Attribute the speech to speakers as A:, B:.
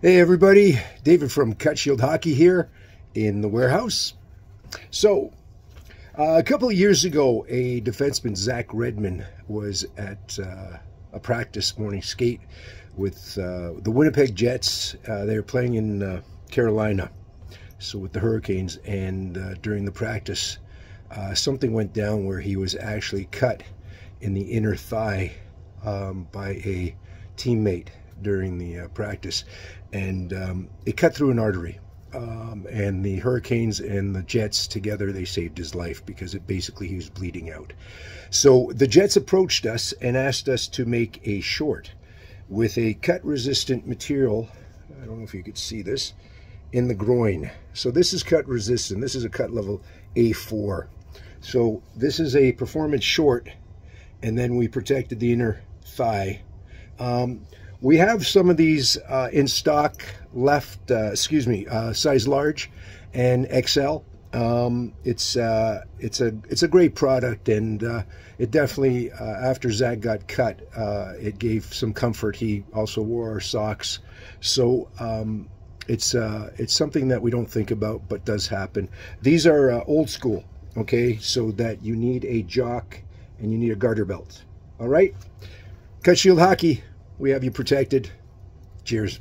A: Hey everybody, David from Cut Shield Hockey here in the warehouse. So, uh, a couple of years ago, a defenseman, Zach Redmond, was at uh, a practice morning skate with uh, the Winnipeg Jets. Uh, they were playing in uh, Carolina, so with the Hurricanes, and uh, during the practice, something went down where he was actually cut in the inner thigh um, by a teammate during the uh, practice, and um, it cut through an artery. Um, and the Hurricanes and the Jets together, they saved his life because it basically he was bleeding out. So the Jets approached us and asked us to make a short with a cut resistant material. I don't know if you could see this in the groin. So this is cut resistant. This is a cut level A4. So this is a performance short, and then we protected the inner thigh. Um, we have some of these uh, in stock left, uh, excuse me, uh, size large and XL. Um, it's uh, it's a it's a great product, and uh, it definitely uh, after Zach got cut, it gave some comfort. He also wore our socks, so um, it's it's something that we don't think about, but does happen. These are old school, okay, so that you need a jock and you need a garter belt. All right, cut shield hockey we have you protected. Cheers.